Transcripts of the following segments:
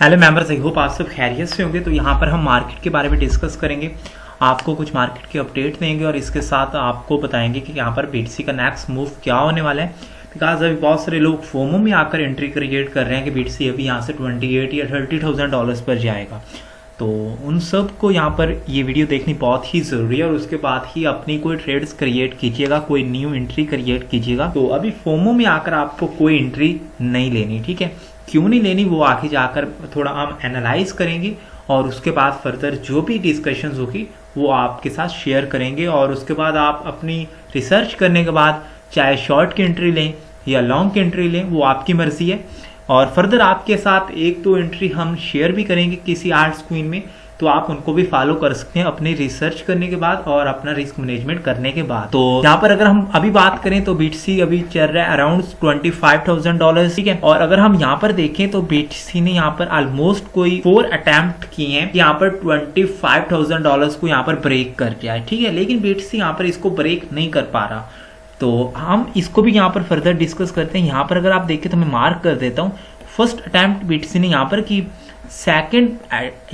Hello members I hope आप सब खैरियत से होंगे। तो यहाँ पर हम मार्केट के बारे में डिस्कस करेंगे। आपको कुछ मार्केट के अपडेट देंगे और इसके साथ आपको बताएँगे कि यहाँ पर बीटीसी का नेक्स्ट मूव क्या होने वाला है। बिकॉज़ अभी बहुत सारे लोग फोमो में आकर एंट्री क्रिएट कर रहे हैं कि बीटीसी अभी यहाँ से ट्वेंटी एट या थर्टी थाउज़ेंड पर जाएगा। तो उन सबको यहाँ पर ये वीडियो देखनी बहुत ही ज़रूरी है और उसके बाद ही अपनी कोई ट्रेड्स क्रिएट कीजिएगा, कोई न्यू एंट्री क्रिएट कीजिएगा। तो अभी फोमो में आकर आपको कोई एंट्री नहीं लेनी, ठीक है? क्यों नहीं लेनी, वो आगे जाकर थोड़ा हम एनालाइज करेंगे और उसके बाद फर्दर जो भी डिस्कशन होगी, वो आपके साथ शेयर करेंगे और उसके बाद आप अपनी रिसर्च करने के बाद, चाहे शॉर्ट की एंट्री लें या लॉन्ग की एंट्री लें, वो आपकी मर्ज़ी है। और फर्दर आपके साथ एक दो तो एंट्री हम शेयर भी करेंगे किसी आर्ट्स क्वीन में तो आप उनको भी फॉलो कर सकते हैं अपनी रिसर्च करने के बाद और अपना रिस्क मैनेजमेंट करने के बाद। तो यहाँ पर अगर हम अभी बात करें तो बीटीसी अभी चल रहा है around twenty five thousand dollar ठीक है? और अगर हम यहाँ पर देखें तो बीटीसी ने यहाँ पर ऑलमोस्ट कोई फोर अटेम्प्ट किए हैं। यहाँ पर ट्वेंटी फाइव थाउज़ेंड डॉलर को यहाँ पर ब्रेक कर दिया है, ठीक है? लेकिन बीटीसी यहाँ पर इसको ब्रेक नहीं कर पा रहा। तो हम इसको भी यहाँ पर फर्दर डिस्कस करते हैं। यहाँ पर अगर आप देखें तो मैं मार्क कर देता हूँ। फ़र्स्ट अटैम्प्ट बीटीसी ने यहाँ पर की सेकेंड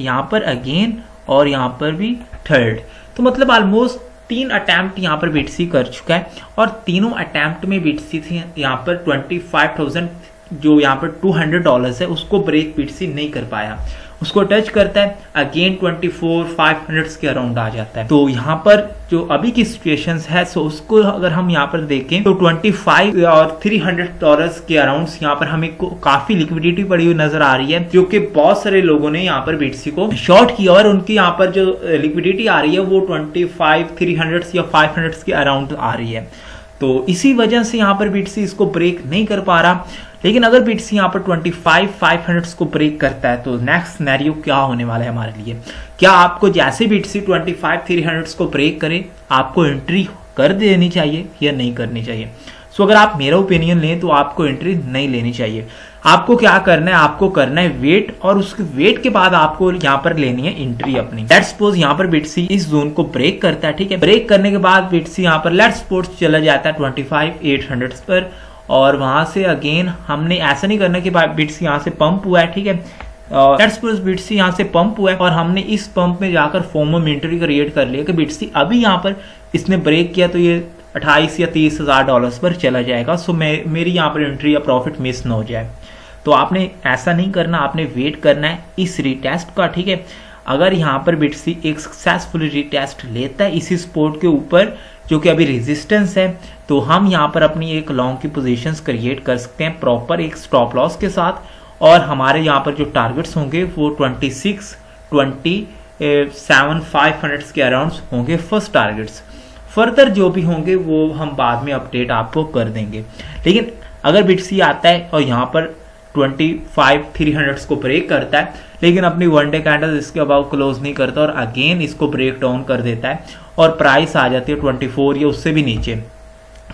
यहाँ पर अगेन और यहाँ पर भी थर्ड तो मतलब ऑलमोस्ट तीन अटैम्प्ट यहाँ पर बीटीसी कर चुका है, और तीनों अटैम्प्ट में बीटीसी थी यहाँ पर ट्वेंटी फाइव थाउज़ेंड जो यहाँ पर टू हंड्रेड डॉलर है, उसको ब्रेक बीटीसी नहीं कर पाया। उसको टच करता है अगेन 24 500 के अराउंड आ जाता है। तो यहाँ पर जो अभी की सिचुएशन है सो उसको अगर हम यहाँ पर देखें तो 25 और 300 डॉलर्स के अराउंड यहाँ पर हमें काफ़ी लिक्विडिटी पड़ी हुई नज़र आ रही है, जो कि बहुत सारे लोगों ने यहाँ पर बीटसी को शॉर्ट किया और उनकी यहाँ पर जो लिक्विडिटी आ रही है, वो 25 300 या 500 के अराउंड आ रही है। तो इसी वजह से यहाँ पर बीटीसी इसको ब्रेक नहीं कर पा रहा। लेकिन अगर बीटीसी यहाँ पर 25 500 को ब्रेक करता है तो नेक्स्ट नैरियो क्या होने वाला है हमारे लिए? क्या आपको जैसे बीटसी 25 300 को ब्रेक करे, आपको एंट्री कर देनी चाहिए या नहीं करनी चाहिए? सो अगर आप मेरा ओपिनियन लें तो आपको एंट्री नहीं लेनी चाहिए। आपको क्या करना है? आपको करना है वेट और उसके वेट के बाद आपको यहाँ पर लेनी है एंट्री अपनी। लेट सपोज़ यहाँ पर बिटसी इस जोन को ब्रेक करता है, ठीक है? ब्रेक करने के बाद बिटसी यहाँ पर लेट स्पोर्ट्स चला जाता है ट्वेंटी फाइव एट हंड्रेड पर, और वहाँ से अगेन हमने ऐसा नहीं करना कि बिट्स यहाँ से पंप हुआ है, ठीक है? बिट्स यहाँ से पंप हुआ है, और हमने इस पंप में जाकर फॉर्म ऑफ़ एंट्री क्रिएट कर लिया कि बिट्सी अभी यहाँ पर इसने ब्रेक किया तो ये अट्ठाईस या तीस हज़ार डॉलर पर चला जाएगा। सो मैं मेरी यहाँ पर एंट्री या प्रॉफिट मिस ना हो जाए। तो आपने ऐसा नहीं करना आपने वेट करना है इस रिटेस्ट का ठीक है? अगर यहाँ पर बिटसी एक सक्सेसफुल रिटेस्ट लेता है इसी स्पोर्ट के ऊपर जो कि अभी रेजिस्टेंस है तो हम यहाँ पर अपनी एक लॉन्ग की पोजीशंस क्रिएट कर सकते हैं प्रॉपर एक स्टॉप लॉस के साथ। और हमारे यहाँ पर जो टारगेट्स होंगे वो 26, 20, सेवन फाइव हंड्रेड के अराउंड होंगे फ़र्स्ट टारगेट्स फर्दर जो भी होंगे, वो हम बाद में अपडेट आपको कर देंगे। लेकिन अगर बिटसी आता है और यहाँ पर 25 300 को ब्रेक करता है, लेकिन अपनी वन डे कैंडल इसके अबाउ क्लोज नहीं करता और अगेन इसको ब्रेक डाउन कर देता है और प्राइस आ जाती है 24 या उससे भी नीचे।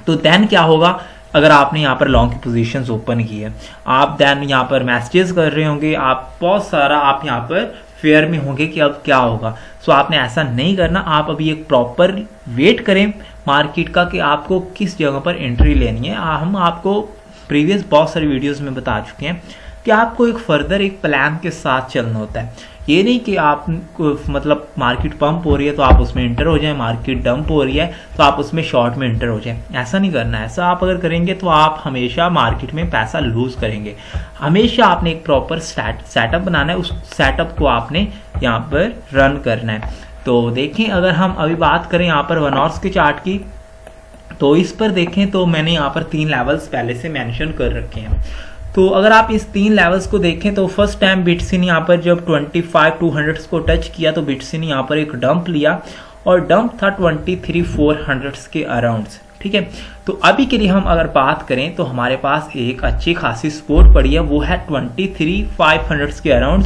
तो देन क्या होगा? अगर आपने यहाँ पर लॉन्ग की पोजीशंस ओपन की है, आप देन यहाँ पर मैसेजेस कर रहे होंगे, आप बहुत सारा, आप यहाँ पर फेयर में होंगे कि अब क्या होगा। सो so, आपने ऐसा नहीं करना। आप अभी एक प्रॉपर वेट करें मार्केट का कि आपको किस जगह पर एंट्री लेनी है। हम आपको प्रीवियस बहुत सारी वीडियोस में बता चुके हैं। कि आपको एक फर्दर एक प्लान के साथ चलना होता है। ये नहीं कि आप मतलब मार्केट पंप हो रही है तो आप उसमें इंटर हो जाए, मार्केट डंप हो रही है तो आप उसमें शॉर्ट में इंटर हो जाए। ऐसा नहीं करना है। ऐसा आप अगर करेंगे तो आप हमेशा मार्केट में पैसा लूज करेंगे। हमेशा आपने एक प्रॉपर सेटअप बनाना है। उस सेटअप को आपने यहाँ पर रन करना है। तो देखें, अगर हम अभी बात करें यहाँ पर वन के चार्ट की तो इस पर देखें तो मैंने यहाँ पर तीन लेवल्स पहले से मेंशन कर रखे हैं। तो अगर आप इस तीन लेवल्स को देखें तो फ़र्स्ट टाइम बिटसी ने यहाँ पर जब 25 200 को टच किया तो बिटसी ने यहाँ पर एक डंप लिया और डंप था 23 400 के अराउंड ठीक है? तो अभी के लिए हम अगर बात करें तो हमारे पास एक अच्छी खासी सपोर्ट पड़ी है, वो है 23 500 के अराउंड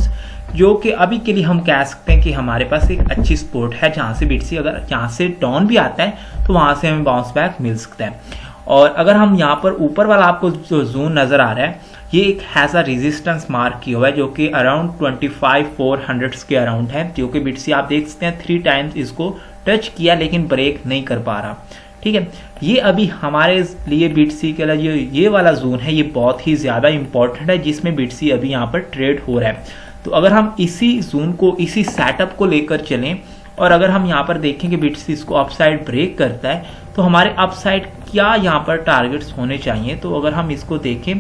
जो कि अभी के लिए हम कह सकते हैं कि हमारे पास एक अच्छी सपोर्ट है, जहाँ से बिटसी अगर यहाँ से डाउन भी आता है तो वहाँ से हमें बाउंस बैक मिल सकता है। और अगर हम यहाँ पर ऊपर वाला आपको जो जोन नज़र आ रहा है, ये एक हैजा रेजिस्टेंस मार्क किया हुआ है, जो कि अराउंड 25 400 के अराउंड है, जो कि बिटसी आप देख सकते हैं थ्री टाइम्स इसको टच किया लेकिन ब्रेक नहीं कर पा रहा। ठीक है? ये अभी हमारे लिए बिटसी के लिए ये वाला जोन है, ये बहुत ही ज़्यादा इंपॉर्टेंट है, जिसमें बिटसी अभी यहाँ पर ट्रेड हो रहा है। तो अगर हम इसी जोन को, इसी सेटअप को लेकर चलें और अगर हम यहाँ पर देखें कि बिट्स इसको अपसाइड ब्रेक करता है तो हमारे अपसाइड क्या यहाँ पर टारगेट्स होने चाहिए? तो अगर हम इसको देखें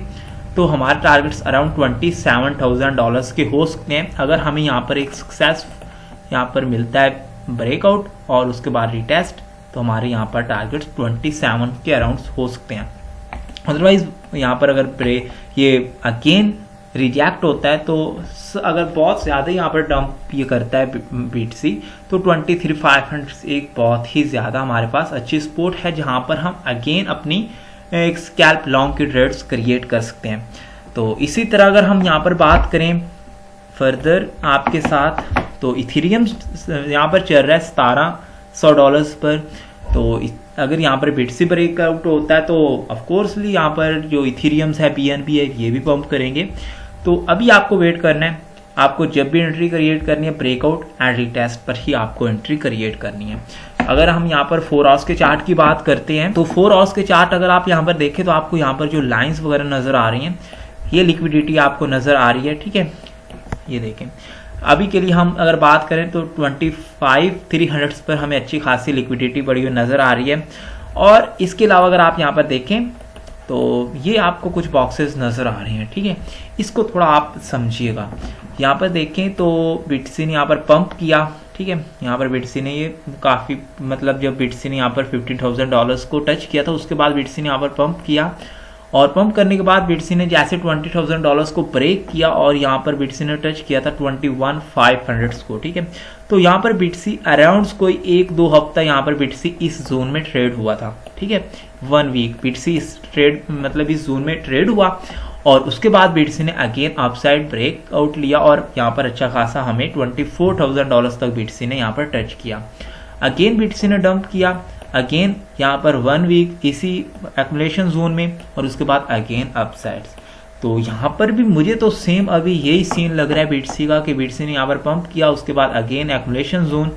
तो हमारे targets around twenty seven thousand dollars के हो सकते हैं। अगर हमें यहाँ पर एक सक्सेस यहाँ पर मिलता है ब्रेकआउट और उसके बाद रिटेस्ट तो हमारे यहाँ पर टारगेट्स ट्वेंटी सेवन के अराउंड हो सकते हैं। अदरवाइज़ यहाँ पर अगर ये अगेन रिजेक्ट होता है तो अगर बहुत ज़्यादा यहाँ पर डंप ये करता है बीट सी तो ट्वेंटी थ्री फाइव हंड्रेड एक बहुत ही ज़्यादा हमारे पास अच्छी स्पोर्ट है, जहाँ पर हम अगेन अपनी एक स्कैल्प लॉन्ग की ट्रेड्स क्रिएट कर सकते हैं। तो इसी तरह अगर हम यहाँ पर बात करें फर्दर आपके साथ तो इथीरियम यहाँ पर चल रहा है सतारह सौ डॉलर्स पर। तो अगर यहाँ पर बिटसी ब्रेकआउट होता है तो ऑफकोर्सली यहाँ पर जो इथीरियम्स है पी है, ये भी पंप करेंगे। तो अभी आपको वेट करना है। आपको जब भी एंट्री क्रिएट करनी है ब्रेकआउट एंड रिटेस्ट पर ही आपको एंट्री क्रिएट करनी है। अगर हम यहाँ पर फोर आवर्स के चार्ट की बात करते हैं तो फोर आवर्स के चार्ट अगर आप यहाँ पर देखें तो आपको यहाँ पर जो लाइंस वगैरह नज़र आ रही हैं, ये लिक्विडिटी आपको नज़र आ रही है, ठीक है? ये देखें। अभी के लिए हम अगर बात करें तो 25 300 पर हमें अच्छी खासी लिक्विडिटी बड़ी हुई नज़र आ रही है। और इसके अलावा अगर आप यहाँ पर देखें तो ये आपको कुछ बॉक्सेस नज़र आ रहे हैं, ठीक है? इसको थोड़ा आप समझिएगा। यहाँ पर देखें तो बिटसी ने यहाँ पर पंप किया, ठीक है? यहाँ पर बिटसी ने ये काफ़ी मतलब जब बिटसी ने यहाँ पर फिफ्टीन थाउज़ेंड डॉलर्स को टच किया था, उसके बाद बिटसी ने यहाँ पर पंप किया। और पंप करने के बाद बिटसी ने जैसे ट्वेंटी थाउज़ेंड डॉलर्स को ब्रेक किया और यहाँ पर बिटसी ने टच किया था ट्वेंटी वन फाइव हंड्रेड को, ठीक है? तो यहाँ पर बिटसी अराउंड कोई एक दो हफ़्ता यहाँ पर बिटसी इस जोन में ट्रेड हुआ था। ठीक है? वन वीक बिटसी ट्रेड मतलब इस जोन में ट्रेड हुआ। और उसके बाद बीटीसी ने अगेन अपसाइड ब्रेक आउट लिया और यहाँ पर अच्छा खासा हमें ट्वेंटी फोर थाउज़ेंड डॉलर तक बीटीसी ने यहाँ पर टच किया। अगेन बीटीसी ने डंप किया। अगेन यहाँ पर वन वीक इसी एक्मुलेशन जोन में और उसके बाद अगेन अपसाइड्स तो यहाँ पर भी मुझे तो सेम अभी यही सीन लग रहा है बीटसी का कि बीटसी ने यहाँ पर पंप किया, उसके बाद अगेन एक्मुलेशन जोन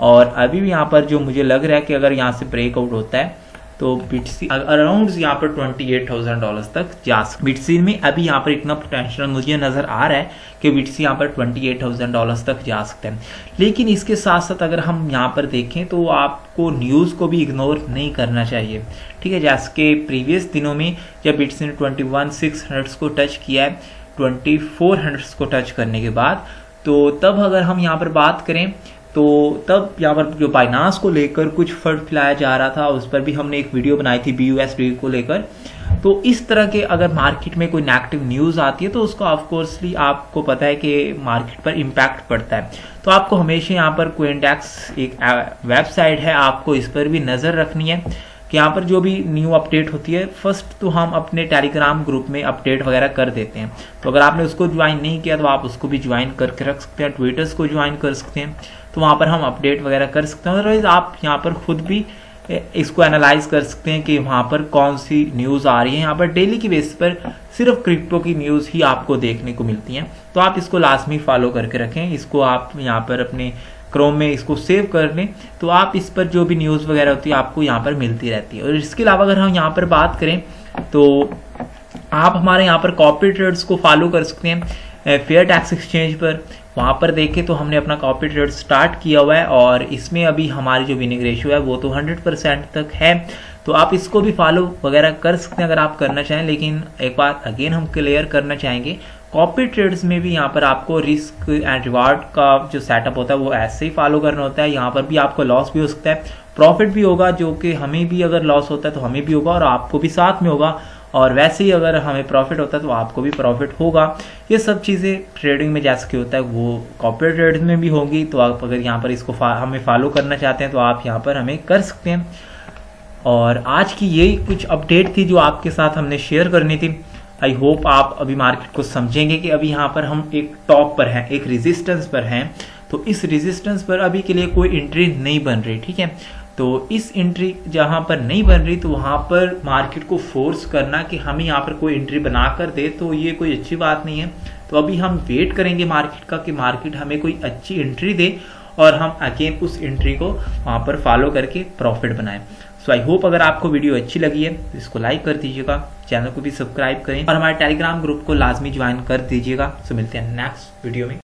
और अभी भी यहाँ पर जो मुझे लग रहा है कि अगर यहाँ से ब्रेकआउट होता है तो बिटसी अराउंड यहाँ पर ट्वेंटी एट थाउज़ेंड डॉलर तक जा सकते बिटसी में अभी यहाँ पर इतना पोटेंशियल मुझे नज़र आ रहा है कि बिटसी यहाँ पर ट्वेंटी एट थाउज़ेंड डॉलर तक जा सकते हैं। लेकिन इसके साथ साथ अगर हम यहाँ पर देखें तो आपको न्यूज़ को भी इग्नोर नहीं करना चाहिए। ठीक है, जैसे कि प्रीवियस दिनों में जब बिटसी ने ट्वेंटी वन सिक्स हंड्रेड को टच किया है ट्वेंटी फोर हंड्रेड को टच करने के बाद तो तब अगर हम यहाँ पर बात करें तो तब यहाँ पर जो बाइनास को लेकर कुछ फंड फैलाया जा रहा था, उस पर भी हमने एक वीडियो बनाई थी बी यू को लेकर। तो इस तरह के अगर मार्केट में कोई नेगेटिव न्यूज़ आती है तो उसको ऑफकोर्सली आपको पता है कि मार्केट पर इम्पैक्ट पड़ता है। तो आपको हमेशा यहाँ पर कोइंडेक्स एक वेबसाइट है, आपको इस पर भी नज़र रखनी है। कि यहाँ पर जो भी न्यू अपडेट होती है फ़र्स्ट तो हम अपने टेलीग्राम ग्रुप में अपडेट वगैरह कर देते हैं। तो अगर आपने उसको ज्वाइन नहीं किया तो आप उसको भी ज्वाइन करके रख सकते हैं ट्विटर्स को ज्वाइन कर सकते हैं। तो वहाँ पर हम अपडेट वगैरह कर सकते हैं। अदरवाइज़ आप यहाँ पर खुद भी इसको एनालाइज कर सकते हैं कि वहाँ पर कौन सी न्यूज़ आ रही है। यहाँ पर डेली की बेसिस पर सिर्फ़ क्रिप्टो की न्यूज़ ही आपको देखने को मिलती है। तो आप इसको लाजमी फॉलो करके रखें। इसको आप यहाँ पर अपने क्रोम में इसको सेव कर लें तो आप इस पर जो भी न्यूज़ वगैरह होती है, आपको यहाँ पर मिलती रहती है। और इसके अलावा अगर हम यहाँ पर बात करें तो आप हमारे यहाँ पर कॉपी ट्रेड्स को फॉलो कर सकते हैं फेयर टैक्स एक्सचेंज पर। वहाँ पर देखें तो हमने अपना कॉपी ट्रेड स्टार्ट किया हुआ है, और इसमें अभी हमारी जो विनिंग रेशियो है, वो तो 100 परसेंट तक है। तो आप इसको भी फॉलो वगैरह कर सकते हैं अगर आप करना चाहें, लेकिन एक बात अगेन हम क्लियर करना चाहेंगे कॉपी ट्रेड्स में भी यहाँ पर आपको रिस्क एंड रिवार्ड का जो सेटअप होता है, वो ऐसे ही फॉलो करना होता है। यहाँ पर भी आपको लॉस भी हो सकता है प्रॉफिट भी होगा, जो कि हमें भी अगर लॉस होता है तो हमें भी होगा और आपको भी साथ में होगा। और वैसे ही अगर हमें प्रॉफिट होता है तो आपको भी प्रॉफिट होगा। ये सब चीज़ें ट्रेडिंग में जैसे कि होता है, वो कॉपरेट ट्रेड में भी होगी। तो आप अगर यहाँ पर इसको हमें फॉलो करना चाहते हैं तो आप यहाँ पर हमें कर सकते हैं। और आज की यही कुछ अपडेट थी जो आपके साथ हमने शेयर करनी थी। आई होप आप अभी मार्केट को समझेंगे कि अभी यहाँ पर हम एक टॉप पर हैं, एक रेजिस्टेंस पर हैं। तो इस रेजिस्टेंस पर अभी के लिए कोई एंट्री नहीं बन रही, ठीक है? तो इस एंट्री जहाँ पर नहीं बन रही तो वहाँ पर मार्केट को फोर्स करना कि हमें यहाँ पर कोई एंट्री बनाकर दे तो ये कोई अच्छी बात नहीं है। तो अभी हम वेट करेंगे मार्केट का कि मार्केट हमें कोई अच्छी एंट्री दे और हम अगेन उस एंट्री को वहाँ पर फॉलो करके प्रॉफिट बनाए। सो आई होप अगर आपको वीडियो अच्छी लगी है तो इसको लाइक कर दीजिएगा चैनल को भी सब्सक्राइब करें और हमारे टेलीग्राम ग्रुप को लाजमी ज्वाइन कर दीजिएगा। सो मिलते हैं नेक्स्ट वीडियो में।